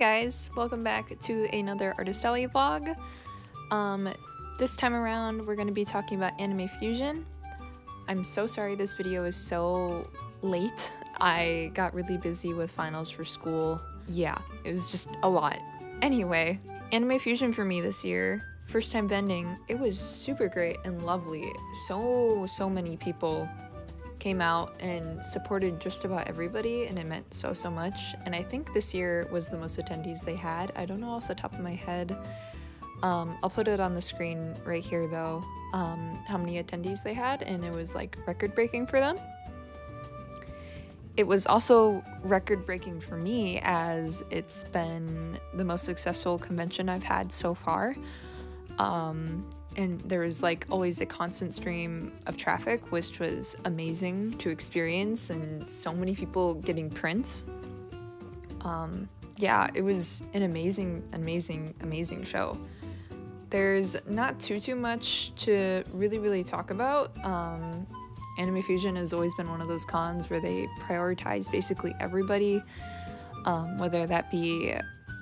guys welcome back to another artist alley vlog. Um this time around we're going to be talking about anime fusion. I'm so sorry this video is so late. I got really busy with finals for school. Yeah it was just a lot. Anyway anime fusion for me this year first time vending it was super great and lovely. So so many people came out and supported just about everybody and it meant so so much. And i think this year was the most attendees they had. I don't know off the top of my head. Um, i'll put it on the screen right here though um, how many attendees they had and it was like record breaking for them. It was also record breaking for me as it's been the most successful convention i've had so far. Um, and there was like always a constant stream of traffic, which was amazing to experience, and so many people getting prints. Um, yeah, it was an amazing, amazing, amazing show. There's not too too much to really really talk about. Um, Anime Fusion has always been one of those cons where they prioritize basically everybody, um, whether that be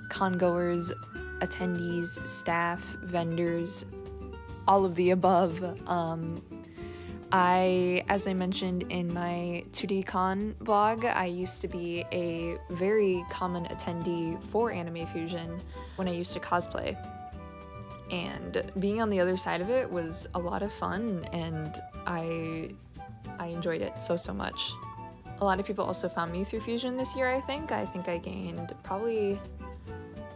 con goers, attendees, staff, vendors, all of the above. Um, I, as I mentioned in my 2D Con blog, I used to be a very common attendee for Anime Fusion when I used to cosplay. And being on the other side of it was a lot of fun and I I enjoyed it so so much. A lot of people also found me through Fusion this year, I think. I think I gained probably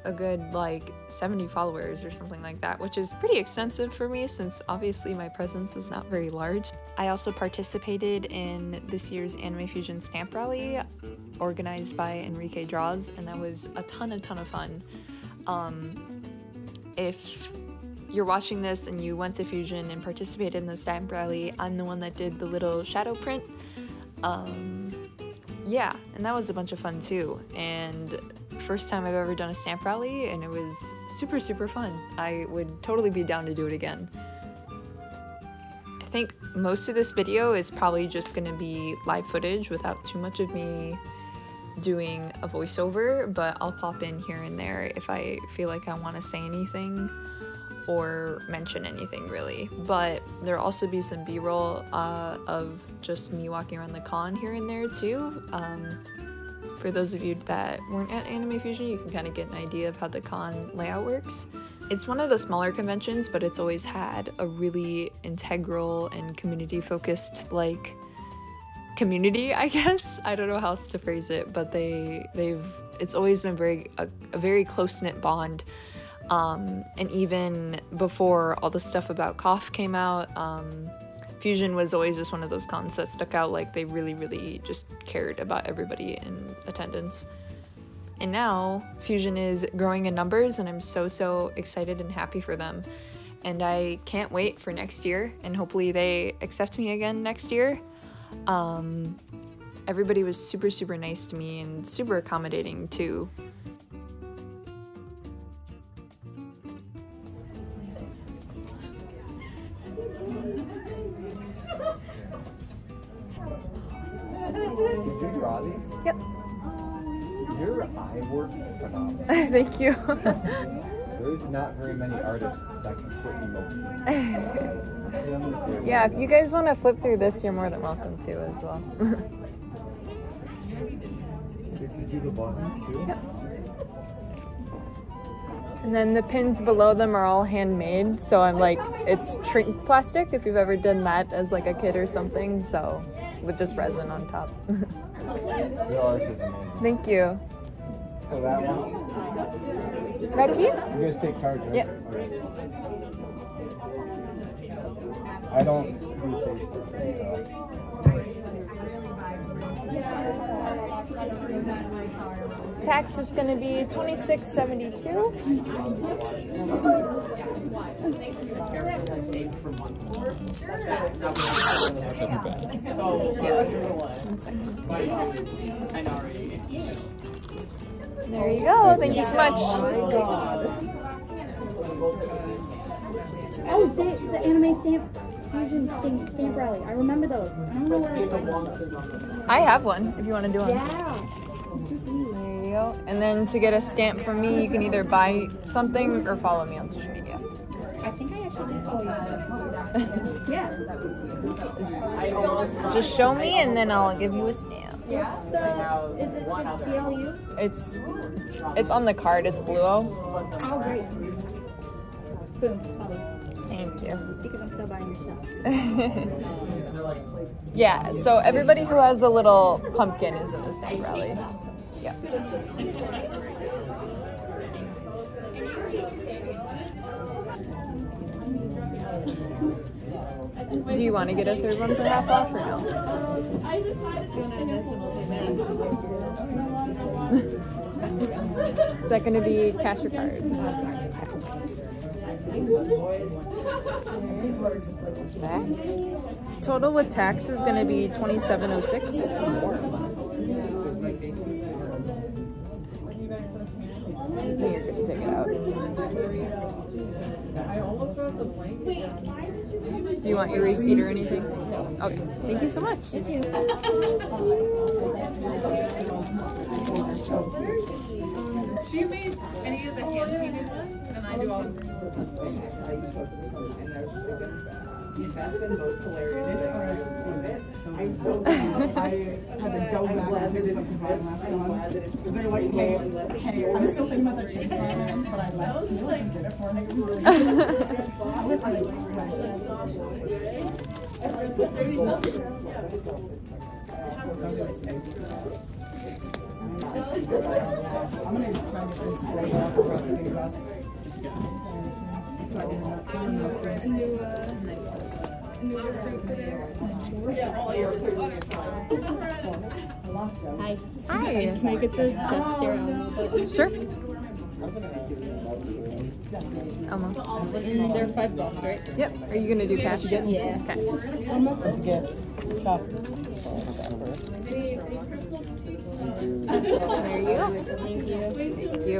a good like 70 followers or something like that, which is pretty extensive for me since obviously my presence is not very large. I also participated in this year's Anime Fusion Stamp Rally organized by Enrique Draws, and that was a ton, a ton of fun. Um, if you're watching this and you went to Fusion and participated in the stamp rally, I'm the one that did the little shadow print. Um, yeah, and that was a bunch of fun too. And first time I've ever done a stamp rally, and it was super, super fun. I would totally be down to do it again. I think most of this video is probably just gonna be live footage without too much of me doing a voiceover, but I'll pop in here and there if I feel like I want to say anything or mention anything really. But there'll also be some b-roll uh, of just me walking around the con here and there too. Um, for those of you that weren't at Anime Fusion, you can kind of get an idea of how the con layout works. It's one of the smaller conventions, but it's always had a really integral and community focused like community, I guess. I don't know how else to phrase it, but they they've it's always been very a, a very close-knit bond. Um, and even before all the stuff about KOF came out, um, Fusion was always just one of those cons that stuck out like they really, really just cared about everybody in attendance. And now Fusion is growing in numbers, and I'm so, so excited and happy for them. And I can't wait for next year, and hopefully they accept me again next year. Um, everybody was super, super nice to me and super accommodating too. Yep. Your eye work is phenomenal. Thank you. There's not very many artists that can put emotion. yeah, if you guys want to flip through this, you're more than welcome to as well. Did you do the button too? Yep. And then the pins below them are all handmade, so I'm like, it's shrink plastic if you've ever done that as like a kid or something, so with just resin on top. The art is amazing. Thank you. So that one, Becky? you guys take cards, right? Yep. Okay. I don't do Facebook, so. Tax is going to be 2672. There you go. Thank you so much. Oh, the, the anime stamp fusion thing, stamp rally. I remember those. I don't know where I I have one if you want to do one. Yeah. Go. And then to get a stamp from me, you can either buy something or follow me on social media. I think I actually did follow you on Yeah. Just show me and then I'll give you a stamp. What's the, is it just BLU? It's it's on the card. It's Bluuuo. Oh, great. Boom. Follow. Thank you. Because I'm still buying your stuff. Yeah, so everybody who has a little pumpkin is in the stamp rally. Yeah. Do you want to get a third one for half off or no? Is that going to be cash or card? Back. Total with tax is going to be 2706. Do you want your receipt or anything? No. Okay. Thank you so much. She made any of the hand painted ones, and I do all of That's been most hilarious. I so I had to go back and do something because last one. Because they're like, hey, hey, I'm still thinking about the chainsaw man, but I left. Can you like get it for me? I'm gonna try to get this for you after I get things off. Hi. Hi. Can I get the death stare on? Sure. Elmo. And they're five bucks, right? Yep. Are you gonna do cash? Again? Yeah. Okay. Elmo? Get chop. There you go. Thank you. Thank you.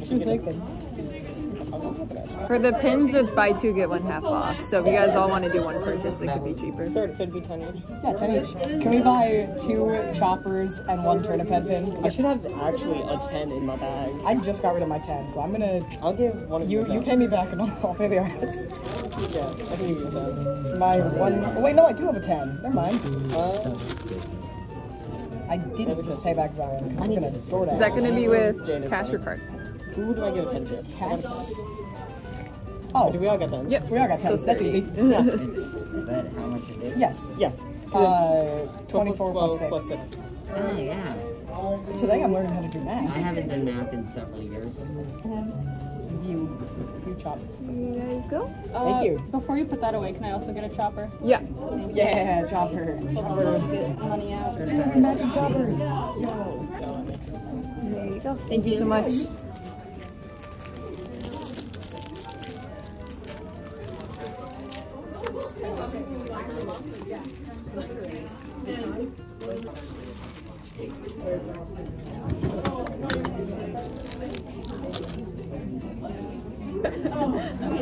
She's thinking. For the pins, it's buy two get one half off. So if you guys all want to do one purchase, it could be cheaper. Third, so it'd be 10 each. Yeah, 10 each. Can we buy two choppers and one turnip head pin? I should have actually a 10 in my bag. I just got rid of my 10, so I'm gonna. I'll give one of You you. you pay me back and I'll I'll pay the arts. Yeah, I can give you a 10. My one. Oh, wait, no, I do have a 10. Never mind. Uh, I didn't just pay back Zion I'm gonna DoorDash. Is that going to be with cash or card? who do I give a 10 to? Cash? Oh, do we all get 10? Yep. we all got 10. So That's 30. easy. Is that how much it is? Yes. Yeah. Uh, 24 plus 6. plus 6. Oh, yeah. Today I'm learning how to do math. I haven't done math in several years. View, view chops. You guys go? Thank you. Before you put that away, can I also get a chopper? Yeah. Yeah, chopper. Chopper. Get money out. Magic choppers. There you go. Thank you so much. Okay,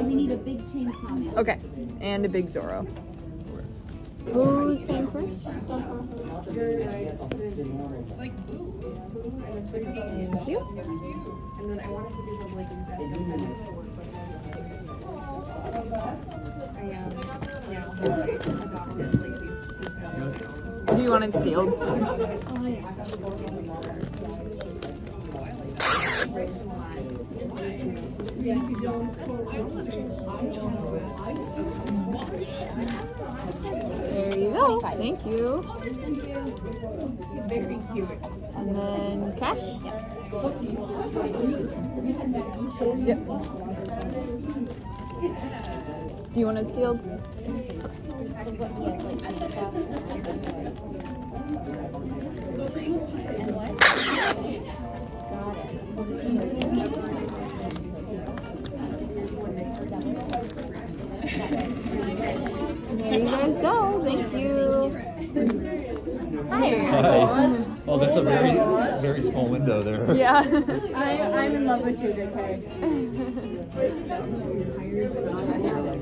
we need a big chainsaw man. Okay. And a big Zoro. Who's paying first? Thank you. Do you want it sealed? There you go. Thank you. very cute. And then cash? Yep. Do you want it sealed? There you guys go. Thank you. Hi. Hi. Oh, that's a very, very small window there. Yeah. I, I'm in love with you, JK.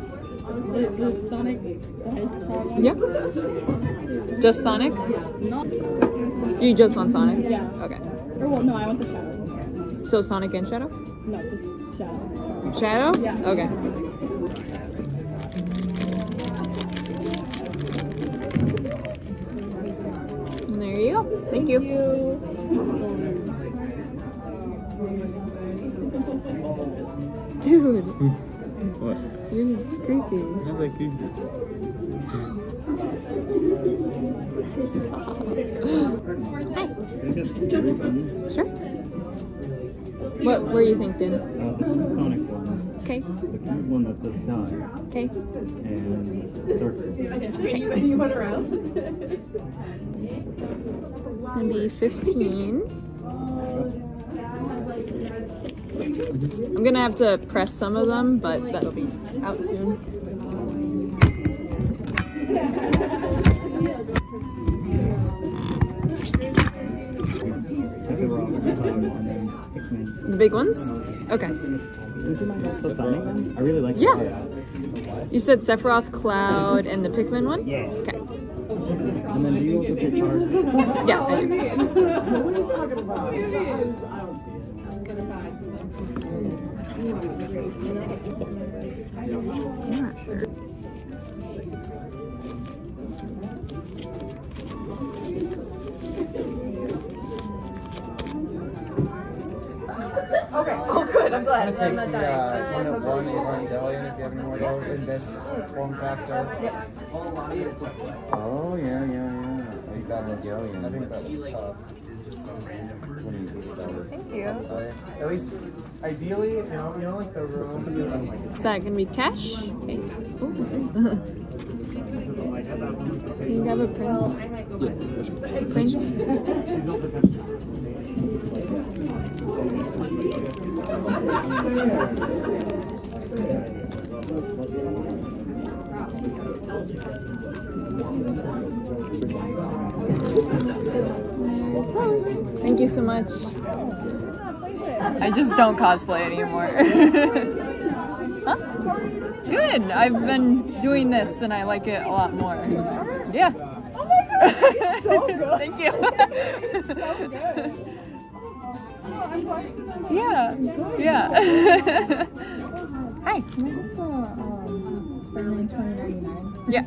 Sonic? Yeah. Just Sonic? No. You just want Sonic? Yeah. Okay. Or well, no, I want the Shadow. So Sonic and Shadow? No, just Shadow. Shadow? Yeah. Okay. And there you go. Thank you. Dude, What? you're creepy. How's that creepy? Sure. What were you thinking? Uh, the Sonic ones. Okay. The cute one that says time. Okay. And circle. you went around. It's gonna be 15. I'm gonna have to press some of them, but that'll be out soon. Sephiroth, Cloud, and then Pikmin. The big ones? Okay. Would you mind also Sonic them? I really like Yeah. that. You said Sephiroth, Cloud, and the Pikmin one? Yeah. Okay. And then do you also take cards? Yeah, I do. I'm not sure. I'm gonna take the uh, one of one Evangelion if you have any more of in this form factor. Yes. Oh yeah, yeah, yeah. Oh, you got Evangelion. I think that was tough. What think that was? Thank you. At least, ideally, you know, you know, like the room. Is that gonna be cash? Okay. Can you grab a prince? Prince? There's those. Thank you so much. I just don't cosplay anymore. huh? Good. I've been doing this and I like it a lot more. Yeah. Oh my god. So good. Thank you. yeah. Yeah. Hi. Yeah.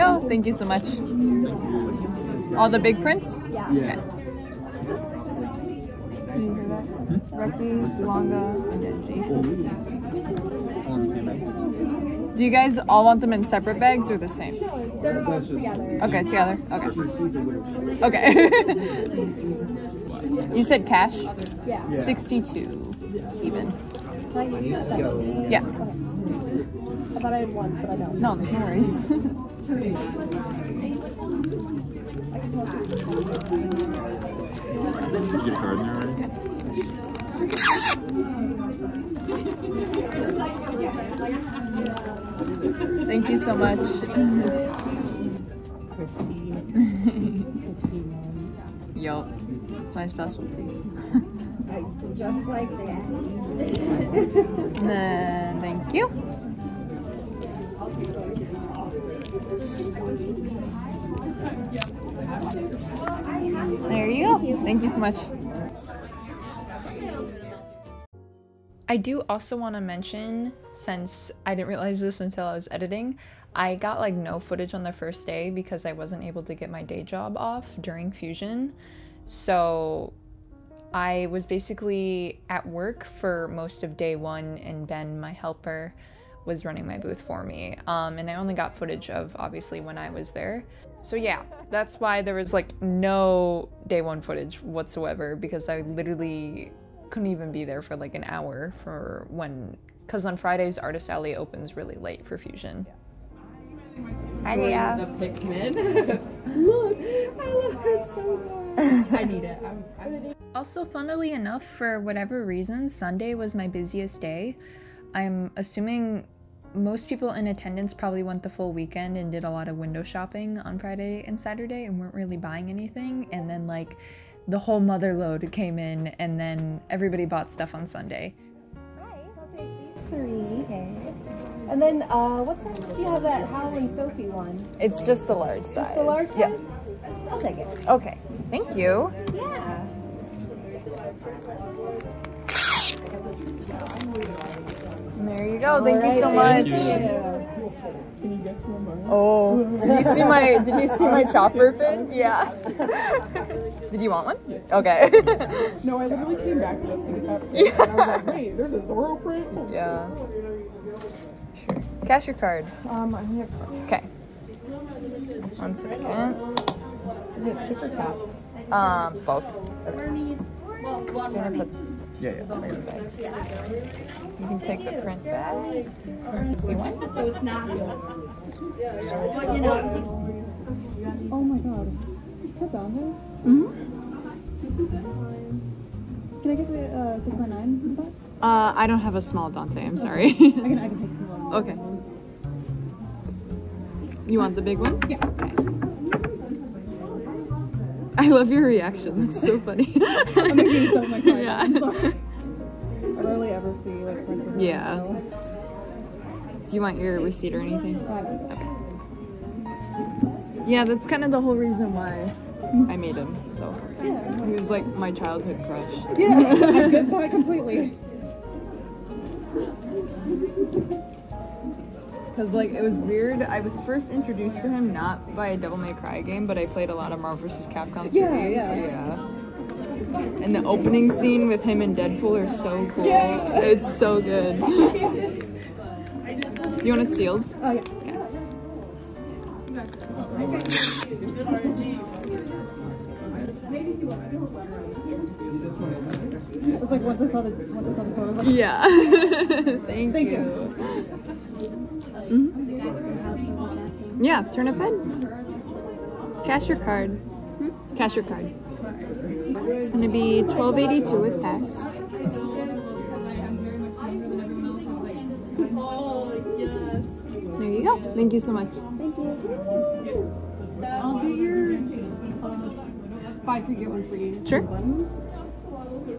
Go. Thank you so much. All the big prints? Yeah. Okay. Can you hear that? Reki, Langa, and Genji. Do you guys all want them in separate bags or the same? They're all together. Okay, together. Okay. Okay. you said cash? Yeah. 62 even. Can I give you 70? Yeah. I thought I had one, but I don't. No, no worries. You get a card in there already? Thank you so much. Yup, it's my specialty. Just like that. Then, thank you. There you go. Thank you so much. I do also want to mention, since I didn't realize this until I was editing, I got like no footage on the first day because I wasn't able to get my day job off during Fusion. So I was basically at work for most of day one, and Ben, my helper, was running my booth for me. Um, and I only got footage of obviously when I was there. So yeah, that's why there was like no day one footage whatsoever because I literally couldn't even be there for like an hour for when, because on Fridays Artist Alley opens really late for Fusion. Hi, The Pikmin. Look, I love it so much. I need it. I'm, I'm Also, funnily enough, for whatever reason, Sunday was my busiest day. I'm assuming most people in attendance probably went the full weekend and did a lot of window shopping on Friday and Saturday and weren't really buying anything. And then, like, the whole mother load came in, and then everybody bought stuff on Sunday. Three. Okay. And then, uh, what size do you have that Howling Sophie one? It's just the large size. The large Yep. size? I'll take it. Okay. Thank you. Yeah. And there you go. Thank you so much. Can you guess who I'm buying? Oh, did you see my did you see my chopper fit? Yeah. did you want one? Okay. No, I literally came back just to get that print. And I was like, wait, there's a Zoro print? yeah. Sure. Cash your card. Um, I only have Okay. One second. Is it tip or tap? Um, both. Gonna put- Yeah, yeah. you can take the print back. See one? So it's not. But you know. Oh my god. Is that down there? Mm-hmm. Can I get the uh, 619 back? Uh, I don't have a small Dante. I'm sorry. I can, I can take the one. okay. You want the big one? Yeah. I love your reaction. That's so funny. I'm making in my. Yeah. I'm sorry. I rarely ever see like friends of Yeah. So. Do you want your receipt or anything? Uh, Yeah, that's kind of the whole reason why I made him. So yeah. he was like my childhood crush. Yeah, I get that completely. Cause like it was weird. I was first introduced to him not by a Devil May Cry game, but I played a lot of Marvel vs. Capcom 3. Yeah, yeah. yeah. And the opening scene with him and Deadpool are so cool. Yeah. It's so good. Do you want it sealed? Oh yeah. It's like once I saw the once I saw the sword, I was like, Yeah. Thank, Thank you. Mhm. Yeah, turnip head. Cash your card. Hmm? Cash your card. It's gonna be twelve eighty two with tax. There you go. Thank you so much. Thank you. I'll do your buy three get one free. Sure. Buttons.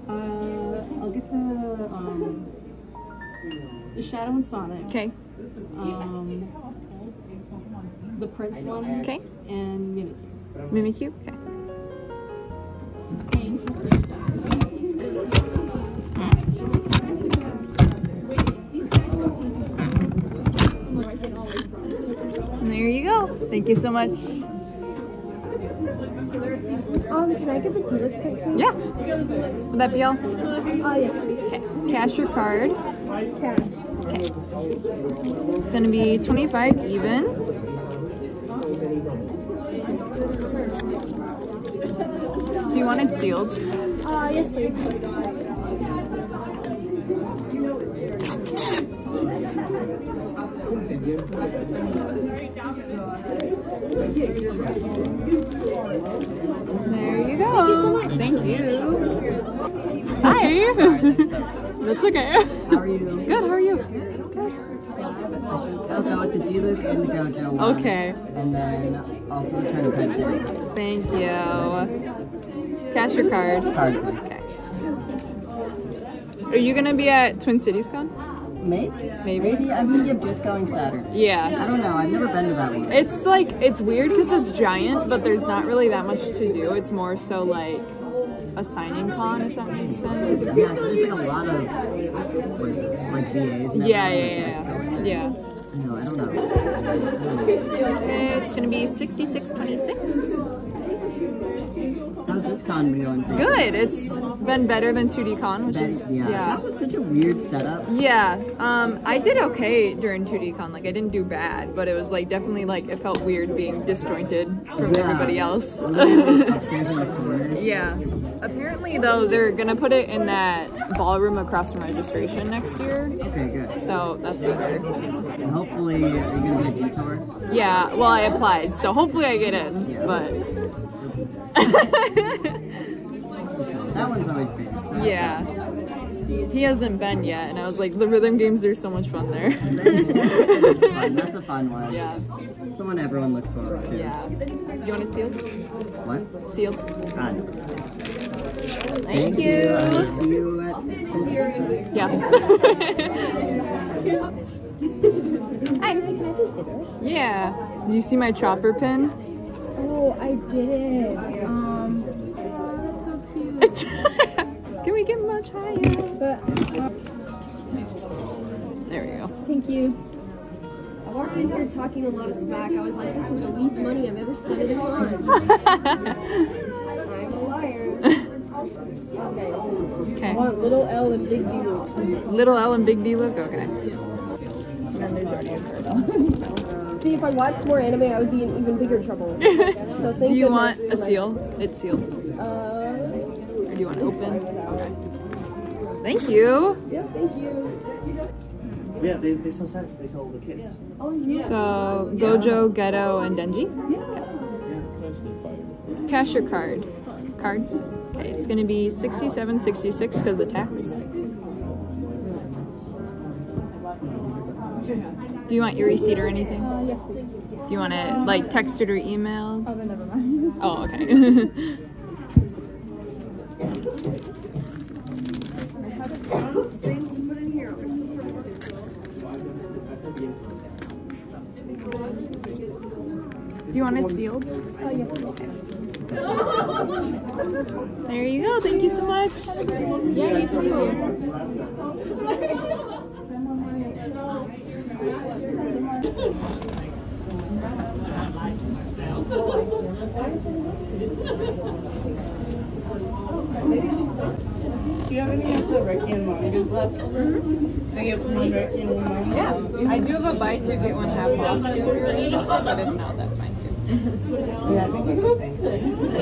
Uh, I'll get the um the Shadow and Sonic. Okay. Um, the Prince one. Okay. And Mini. Mimikyu. Okay. And there you go. Thank you so much. Um, can I get the dealer's card? Yeah. Would that be all? Oh, yes, please. Okay. Cash your card. Cash. Okay. It's gonna be 25 even. Do you want it sealed? Uh, yes, please. There you go. Thank you. Hi. That's okay. How are you? Good. How are you? I'll go with the Diluc and the Gojo one. Okay. And then also the head drink. Thank you. Cash your card. Card, please. Okay. Are you gonna be at Twin Cities Con? Maybe? Maybe. Maybe. I'm thinking of just going Saturday. Yeah. I don't know. I've never been to that one. It's like it's weird because it's giant, but there's not really that much to do. It's more so like a signing con, if that makes sense. Yeah, there's like a lot of like, VAs. And Yeah, yeah, yeah, yeah. No, I don't know. Okay, it's gonna be sixty-six twenty-six. How's this con been going for? Good. It's been better than 2D Con, which is yeah. yeah. That was such a weird setup. Yeah, um, I did okay during 2D Con. Like, I didn't do bad, but it was like definitely like it felt weird being disjointed from Yeah. everybody else. Literally upstairs in the corner. yeah, Apparently, though, they're gonna put it in that ballroom across from registration next year. Okay, good. So that's better. And hopefully, are you gonna get a detour? Yeah, well, I applied, so hopefully I get in. But That one's always been. So yeah, he hasn't been yet, and I was like, the rhythm games are so much fun there. Fun. That's a fun one. yeah, Someone everyone looks forward to. yeah. You want it sealed? What? Sealed. Ah, no. Thank I you. will see you at. Yeah. Hi, can I please get this? yeah. You see my chopper pin? Oh, I did it. Um, that's so cute. Can we get much higher? But uh, There we go. thank you. I walked in here talking a lot of smack. I was like, this is the least money I've ever spent in a month. I'm a liar. Okay. want little L and big D look. Little L and Big D look? Okay. See, if I watched more anime, I would be in even bigger trouble. So thank Do you goodness want a my- seal? It's sealed. Uh, Or do you want to open? Okay. Thank you. yeah, thank you. Yeah, they, they sell sex. They sell the kids. So Gojo, Geto, and Denji. Yeah. Cash or card? Card. Okay, it's gonna be sixty-seven, sixty-six because of tax. Do you want your receipt or anything? Yes, please. Do you want it like texted or emailed? Oh, then never mind. Oh, okay. Do you want it sealed? Oh, yes, please. There you go. Thank you so much. Yeah, you too. Do you have any of the Ricky and mangas left? Mm-hmm. Can I get one Ricky and one manga? Yeah, I do have a buy two get one half off too if you're interested, but if not, that's fine too. Yeah, I think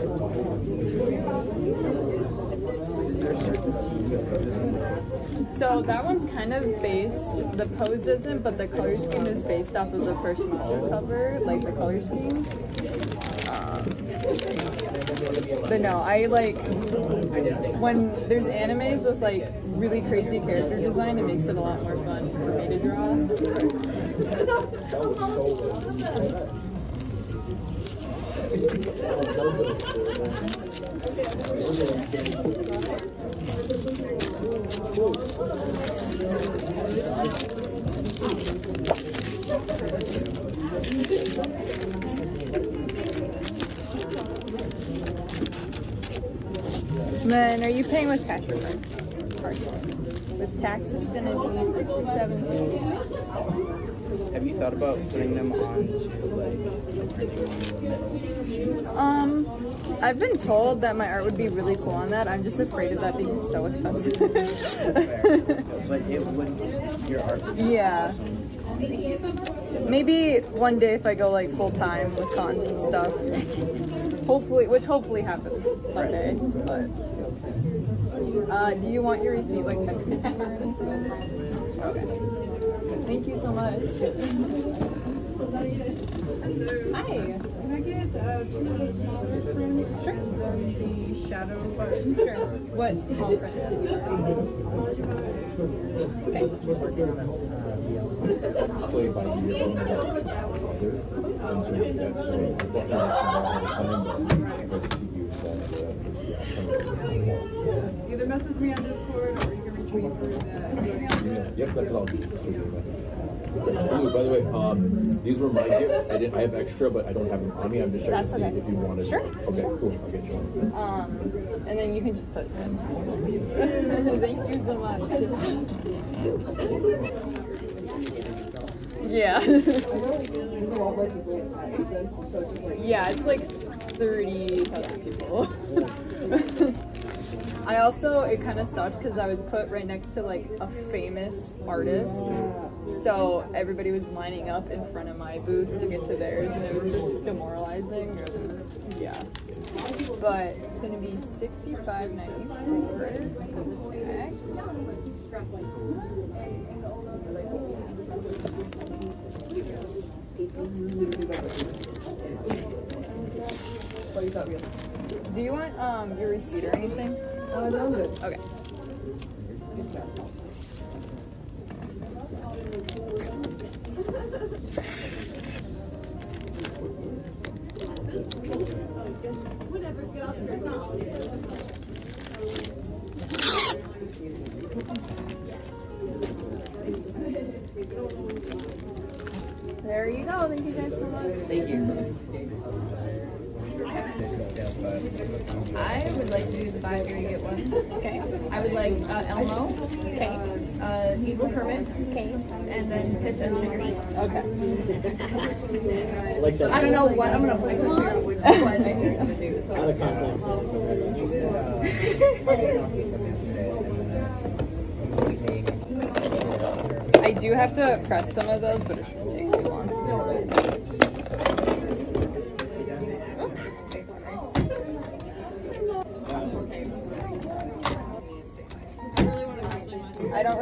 So that one's kind of based, the pose isn't, but the color scheme is based off of the first manga cover, like the color scheme. Um, but no, I like, when there's animes with like really crazy character design, it makes it a lot more fun for me to draw. with cash or card? Card. With tax, it's gonna be sixty-seven, sixty-six. Have you thought about putting them onto like a printing on metal sheet? Um, I've been told that my art would be really cool on that. I'm just afraid of that being so expensive. But it would your art. yeah. Maybe one day if I go like full time with cons and stuff. Hopefully, which hopefully happens someday. But uh, do you want your receipt like texted to you or anything? Okay. Thank you so much. Hi. Can I get uh, two of the smaller prints? Sure. The shadow button. Sure. What small prints do you play by Either message me on Discord or you can reach me through the email. Yep, that's what I'll do. Ooh, by the way, um, these were my gifts. I didn't. I have extra, but I don't have them on me. I'm just checking That's to see okay. if you wanted. Sure. Okay, cool. I'll get you one. Um, and then you can just put them on your sleeve. Thank you so much. Yeah. yeah, it's like 30,000 people. I also, it kind of sucked because I was put right next to like a famous artist. So everybody was lining up in front of my booth to get to theirs, and it was just demoralizing. Yeah. But it's gonna be sixty-five ninety-four because of tax. Want um your receipt or anything? Oh no, good. Okay. Okay. I would like uh, Elmo. Okay. Uh, Evil Kermit. Okay. And then Piss and Sugars. Okay. like that. I don't know what I'm gonna put them on. but I think I'm gonna do this. Out of context. I do have to press some of those, but it shouldn't take too long.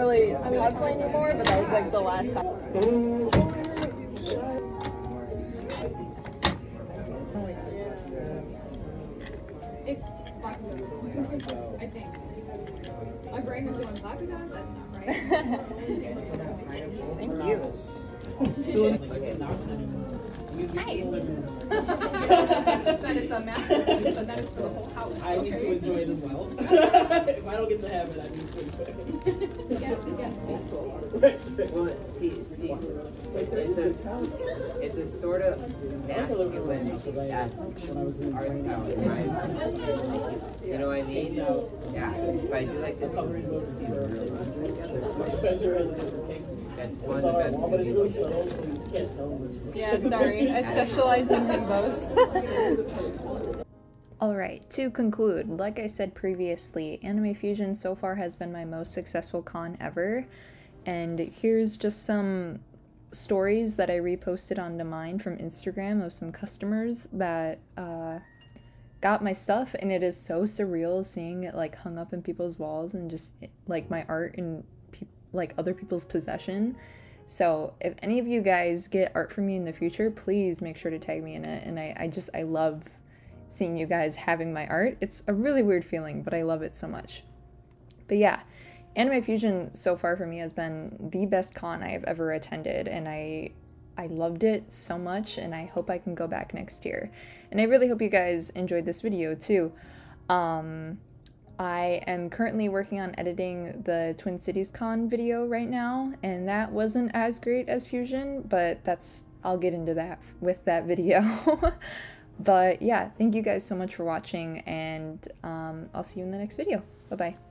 Really cosplay anymore, but that was like the last time. That is a masterpiece, and that is for the whole house. I need to enjoy it as well. if I don't get to have it, I need to enjoy it. Yes, yes. Well, see, see, it's a, it's a sort of masculine esque art style, in my opinion. You know what I mean? Yeah, but I do like the two Spencer has a different. That's one of the on our best Yeah, sorry. I specialize in rainbows. Alright, to conclude, like I said previously, Anime Fusion so far has been my most successful con ever. And here's just some stories that I reposted onto mine from Instagram of some customers that uh, got my stuff, and it is so surreal seeing it like hung up in people's walls and just like my art in like other people's possession. So if any of you guys get art from me in the future, please make sure to tag me in it. And I, I just I love seeing you guys having my art. It's a really weird feeling, but I love it so much. But yeah, Anime Fusion so far for me has been the best con I have ever attended, and I I loved it so much, and I hope I can go back next year. And I really hope you guys enjoyed this video too. Um, I am currently working on editing the Twin Cities Con video right now, and that wasn't as great as Fusion, but that's I'll get into that with that video. but yeah, thank you guys so much for watching, and um, I'll see you in the next video. Bye bye.